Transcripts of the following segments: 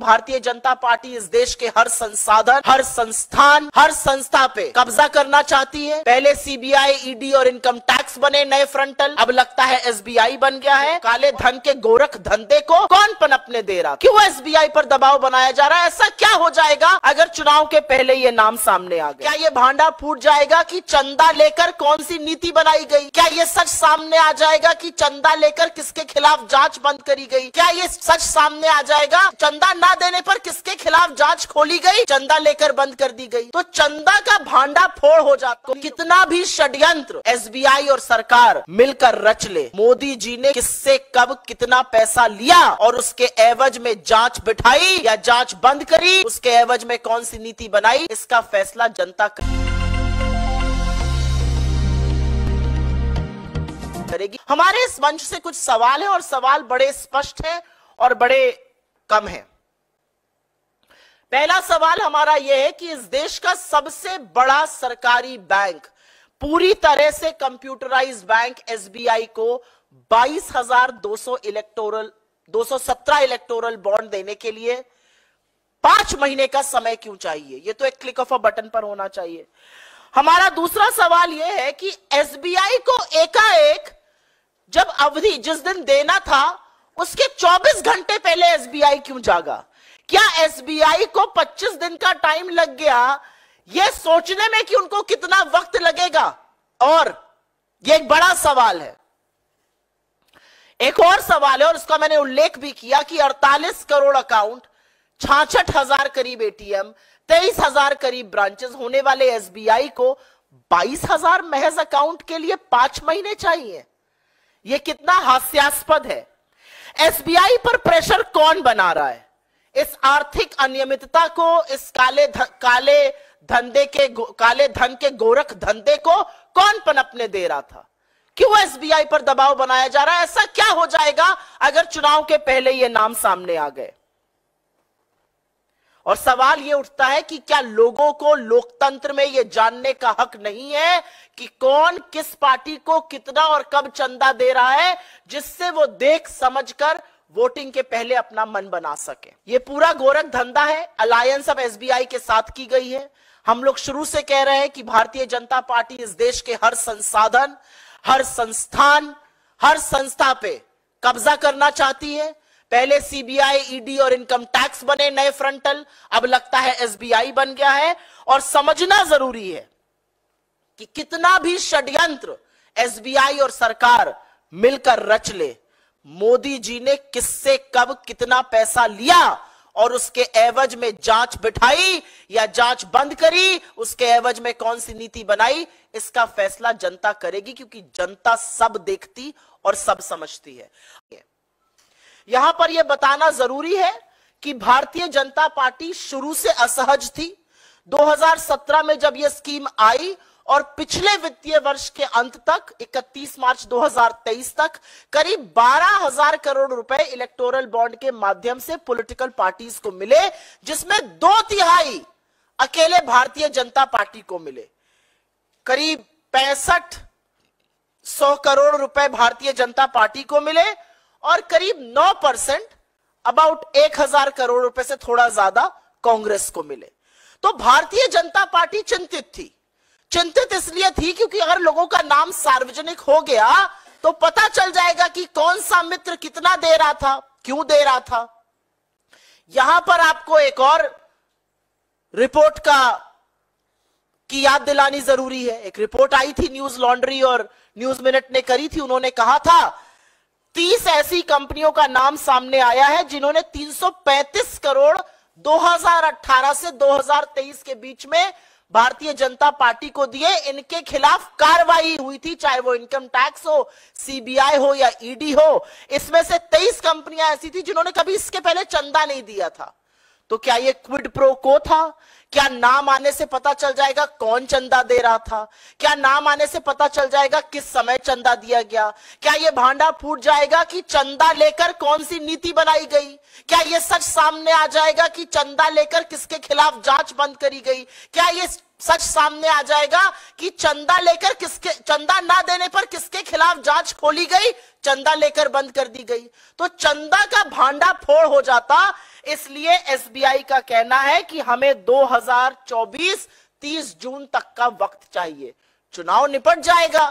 Bharatiya Janata party इस देश के हर संसाधन, हर संस्थान, हर संस्था पे कब्जा करना चाहती है। पहले सीबीआई ईडी और इनकम टैक्स बने नए फ्रंटल अब लगता है एसबीआई बन गया है। काले धन के गोरख धंधे को कौन पनपने दे रहा? क्यों एसबीआई पर दबाव बनाया जा रहा है? ऐसा क्या हो जाएगा? अगर चुनाव के पहले ये नाम सामने आ गया क्या ये भांडा फूट जाएगा की चंदा लेकर कौन सी नीति बनाई गई? क्या ये सच सामने आ जाएगा की चंदा लेकर किसके खिलाफ जाँच बंद करी गई? क्या ये सच सामने आ जाएगा? चंदा ना देने पर किसके खिलाफ जाँच खोली गई? चंदा लेकर बंद कर दी गई। तो चंदा का भांडा फोड़ हो जाता कितना भी षड्यंत्र एसबीआई और सरकार मिलकर रच ले, मोदी जी ने किससे कब कितना पैसा लिया और उसके एवज में जाँच बिठाई या जाँच बंद करी, उसके एवज में कौन सी नीति बनाई, इसका फैसला जनता कर... करेगी। हमारे इस मंच से कुछ सवाल है और सवाल बड़े स्पष्ट है और बड़े कम है। पहला सवाल हमारा यह है कि इस देश का सबसे बड़ा सरकारी बैंक पूरी तरह से कंप्यूटराइज बैंक एसबीआई को 22,200 इलेक्टोरल 217 इलेक्टोरल बॉन्ड देने के लिए पाँच महीने का समय क्यों चाहिए? यह तो एक क्लिक ऑफ़ अ बटन पर होना चाहिए। हमारा दूसरा सवाल यह है कि एसबीआई को एकाएक जब अवधि जिस दिन देना था उसके 24 घंटे पहले एसबीआई क्यों जागा? क्या एसबीआई को 25 दिन का टाइम लग गया? यह सोचने में कि उनको कितना वक्त लगेगा? और यह एक बड़ा सवाल है। एक और सवाल है, और उसका मैंने उल्लेख भी किया कि 48 करोड़ अकाउंट छाछठ हज़ार करीब एटीएम तेईस हज़ार करीब ब्रांचेस होने वाले एसबीआई को बाईस हज़ार महज अकाउंट के लिए पाँच महीने चाहिए। यह कितना हास्यास्पद है। एसबीआई पर प्रेशर कौन बना रहा है? इस आर्थिक अनियमितता को इस काले ध, काले धंधे के काले धन के गोरख धंधे को कौन पनपने दे रहा था? क्यों एसबीआई पर दबाव बनाया जा रहा है? ऐसा क्या हो जाएगा अगर चुनाव के पहले ये नाम सामने आ गए? और सवाल यह उठता है कि क्या लोगों को लोकतंत्र में यह जानने का हक नहीं है कि कौन किस पार्टी को कितना और कब चंदा दे रहा है जिससे वो देख समझकर वोटिंग के पहले अपना मन बना सके। ये पूरा गोरख धंधा है अलायंस अब एसबीआई के साथ की गई है। हम लोग शुरू से कह रहे हैं कि भारतीय जनता पार्टी इस देश के हर संसाधन, हर संस्थान, हर संस्था पे कब्जा करना चाहती है। पहले सीबीआई ईडी और इनकम टैक्स बने नए फ्रंटल अब लगता है एसबीआई बन गया है। और समझना ज़रूरी है कि कितना भी षड्यंत्र एसबीआई और सरकार मिलकर रच ले मोदी जी ने किससे कब कितना पैसा लिया और उसके एवज में जाँच बिठाई या जाँच बंद करी, उसके एवज में कौन सी नीति बनाई, इसका फैसला जनता करेगी क्योंकि जनता सब देखती और सब समझती है। यहाँ पर यह बताना ज़रूरी है कि भारतीय जनता पार्टी शुरू से असहज थी। 2017 में जब यह स्कीम आई और पिछले वित्तीय वर्ष के अंत तक 31 मार्च 2023 तक करीब 12,000 करोड़ रुपए इलेक्टोरल बॉन्ड के माध्यम से पॉलिटिकल पार्टीज़ को मिले जिसमें दो तिहाई अकेले भारतीय जनता पार्टी को मिले। करीब पैंसठ सौ करोड़ रुपए भारतीय जनता पार्टी को मिले और करीब 9 परसेंट अबाउट एक हज़ार करोड़ रुपए से थोड़ा ज़्यादा कांग्रेस को मिले। तो भारतीय जनता पार्टी चिंतित थी। चिंतित इसलिए थी क्योंकि अगर लोगों का नाम सार्वजनिक हो गया तो पता चल जाएगा कि कौन सा मित्र कितना दे रहा था, क्यों दे रहा था। यहाँ पर आपको एक और रिपोर्ट का, की याद दिलानी ज़रूरी है। एक रिपोर्ट आई थी न्यूज़ लॉन्ड्री और न्यूज़ मिनट ने करी थी। उन्होंने कहा था, तीस ऐसी कंपनियों का नाम सामने आया है जिन्होंने 335 करोड़ 2018 से 2023 के बीच में भारतीय जनता पार्टी को दिए, इनके खिलाफ कार्रवाई हुई थी, चाहे वो इनकम टैक्स हो सीबीआई हो या ईडी हो। इसमें से 23 कंपनियाँ ऐसी थी जिन्होंने कभी इसके पहले चंदा नहीं दिया था। तो क्या ये क्विड प्रो को था? क्या नाम आने से पता चल जाएगा कौन चंदा दे रहा था? क्या नाम आने से पता चल जाएगा किस समय चंदा दिया गया? क्या ये भांडा फूट जाएगा कि चंदा लेकर कौन सी नीति बनाई गई? क्या ये सच सामने आ जाएगा कि चंदा लेकर किसके खिलाफ जाँच बंद करी गई? क्या ये सच सामने आ जाएगा कि चंदा लेकर किसके, चंदा ना देने पर किसके खिलाफ जाँच खोली गई? चंदा लेकर बंद कर दी गई। तो चंदा का भांडा फोड़ हो जाता इसलिए एसबीआई का कहना है कि हमें 2024 30 जून तक का वक्त चाहिए। चुनाव निपट जाएगा।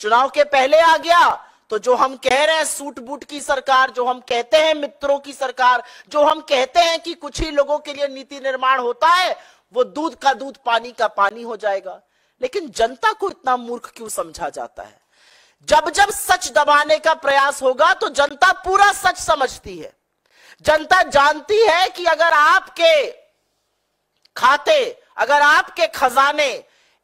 चुनाव के पहले आ गया तो जो हम कह रहे हैं सूट बूट की सरकार, जो हम कहते हैं मित्रों की सरकार, जो हम कहते हैं कि कुछ ही लोगों के लिए नीति निर्माण होता है, वो दूध का दूध, पानी का पानी हो जाएगा। लेकिन जनता को इतना मूर्ख क्यों समझा जाता है? जब जब सच दबाने का प्रयास होगा तो जनता पूरा सच समझती है। जनता जानती है कि अगर आपके खाते, अगर आपके खजाने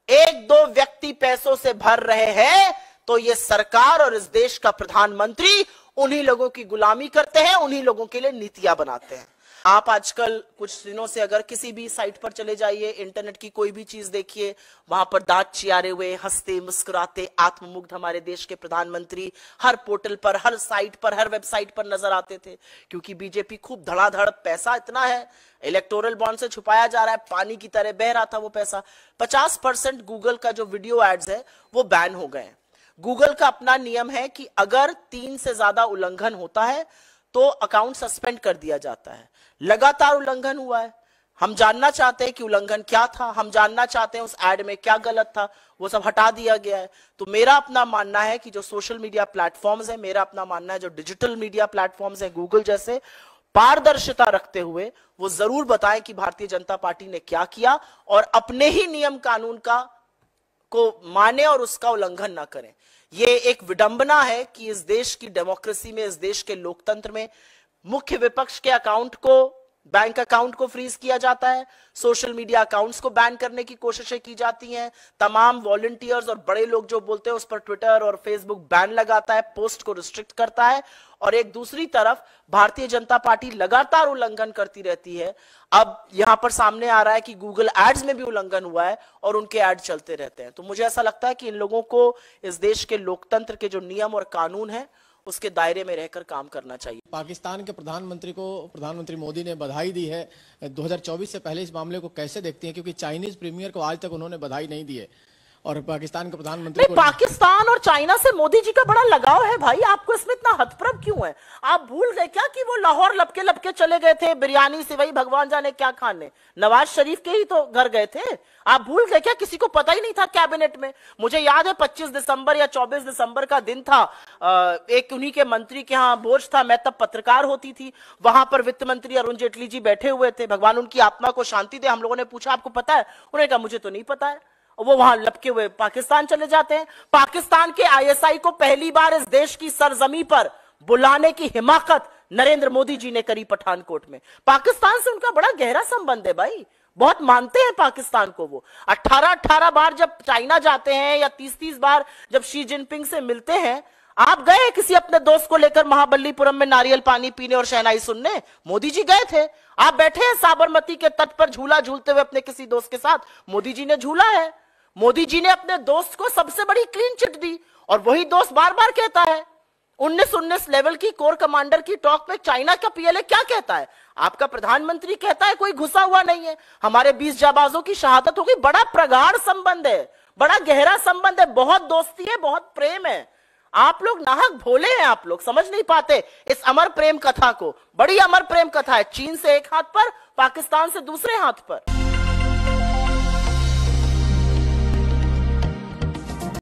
एक दो व्यक्ति पैसों से भर रहे हैं तो ये सरकार और इस देश का प्रधानमंत्री उन्हीं लोगों की गुलामी करते हैं, उन्हीं लोगों के लिए नीतियाँ बनाते हैं। आप आजकल कुछ दिनों से अगर किसी भी साइट पर चले जाइए, इंटरनेट की कोई भी चीज़ देखिए, वहाँ पर दांत चियारे हुए, हँसते, मुस्कुराते, आत्ममुग्ध हमारे देश के प्रधानमंत्री हर पोर्टल पर, हर साइट पर, हर वेबसाइट पर नज़र आते थे, क्योंकि बीजेपी खूब धड़ाधड़ पैसा इतना है इलेक्टोरल बॉन्ड से छुपाया जा रहा है, पानी की तरह बह रहा था वो पैसा। पचास परसेंट गूगल का जो वीडियो एड्स है, वो बैन हो गए गूगल का अपना नियम है कि अगर तीन से ज़्यादा उल्लंघन होता है तो अकाउंट सस्पेंड कर दिया जाता है। लगातार उल्लंघन हुआ है। हम जानना चाहते हैं कि उल्लंघन क्या था, हम जानना चाहते हैं उस एड में क्या गलत था, वो सब हटा दिया गया है। तो मेरा अपना मानना है कि जो सोशल मीडिया प्लेटफॉर्म्स है, मेरा अपना मानना है जो डिजिटल मीडिया प्लेटफॉर्म्स है गूगल जैसे, पारदर्शिता रखते हुए वो ज़रूर बताएँ कि भारतीय जनता पार्टी ने क्या किया और अपने ही नियम कानून का, को माने और उसका उल्लंघन ना करें। ये एक विडंबना है कि इस देश की डेमोक्रेसी में, इस देश के लोकतंत्र में मुख्य विपक्ष के अकाउंट को, बैंक अकाउंट को फ्रीज किया जाता है। सोशल मीडिया अकाउंट्स को बैन करने की कोशिशें की जाती हैं। तमाम वॉलंटियर्स और बड़े लोग जो बोलते हैं, उस पर ट्विटर और फेसबुक बैन लगाता है पोस्ट को रिस्ट्रिक्ट करता है। और एक दूसरी तरफ़, भारतीय जनता पार्टी लगातार उल्लंघन करती रहती है। अब यहाँ पर सामने आ रहा है कि गूगल एड्स में भी उल्लंघन हुआ है और उनके एड चलते रहते हैं। तो मुझे ऐसा लगता है कि इन लोगों को इस देश के लोकतंत्र के जो नियम और कानून है उसके दायरे में रहकर काम करना चाहिए। पाकिस्तान के प्रधानमंत्री को, प्रधानमंत्री मोदी ने बधाई दी है। 2024 से पहले इस मामले को कैसे देखती हैं? क्योंकि चाइनीज़ प्रीमियर को आज तक उन्होंने बधाई नहीं दी है। और पाकिस्तान के प्रधानमंत्री पाकिस्तान और चाइना से मोदी जी का बड़ा लगाव है भाई। आपको इसमें इतना हथप्रभ क्यों है? आप भूल गए क्या कि वो लाहौर लपके लपके चले गए थे? बिरयानी सिवई भगवान जाने क्या खाने? नवाज़ शरीफ के ही तो घर गए थे। आप भूल गए क्या? किसी को पता ही नहीं था कैबिनेट में। मुझे याद है 25 दिसंबर या 24 दिसंबर का दिन था। एक उन्हीं के मंत्री के यहाँ भोज था। मैं तब पत्रकार होती थी। वहाँ पर वित्त मंत्री अरुण जेटली जी बैठे हुए थे। भगवान उनकी आत्मा को शांति दे। हम लोगों ने पूछा आपको पता है? उन्होंने कहा मुझे तो नहीं पता है। वो वहाँ लपके हुए पाकिस्तान चले जाते हैं। पाकिस्तान के आईएसआई को पहली बार इस देश की सरजमी पर बुलाने की हिमाकत नरेंद्र मोदी जी ने करी पठानकोट में। पाकिस्तान से उनका बड़ा गहरा संबंध है भाई। बहुत मानते हैं पाकिस्तान को वो। 18 18 बार जब चाइना जाते हैं या 30 30 बार जब शी जिनपिंग से मिलते हैं, आप गए किसी अपने दोस्त को लेकर महाबलीपुरम में नारियल पानी पीने और शहनाई सुनने? मोदी जी गए थे। आप बैठे हैं साबरमती के तट पर झूला झूलते हुए अपने किसी दोस्त के साथ। मोदी जी ने झूला है। मोदी जी ने अपने दोस्त को सबसे बड़ी क्लीन चिट दी और वही दोस्त बार बार कहता है उन्नीस उन्नीस लेवल की कोर कमांडर की टॉक में चाइना का पीएलए क्या कहता है? आपका प्रधानमंत्री कहता है कोई घुसा हुआ नहीं है। हमारे बीस जाबाजों की शहादत होगी बड़ा प्रगाढ़ संबंध है, बड़ा गहरा संबंध है। बहुत दोस्ती है, बहुत प्रेम है। आप लोग नाहक भोले हैं, आप लोग समझ नहीं पाते इस अमर प्रेम कथा को। बड़ी अमर प्रेम कथा है, चीन से एक हाथ पर, पाकिस्तान से दूसरे हाथ पर।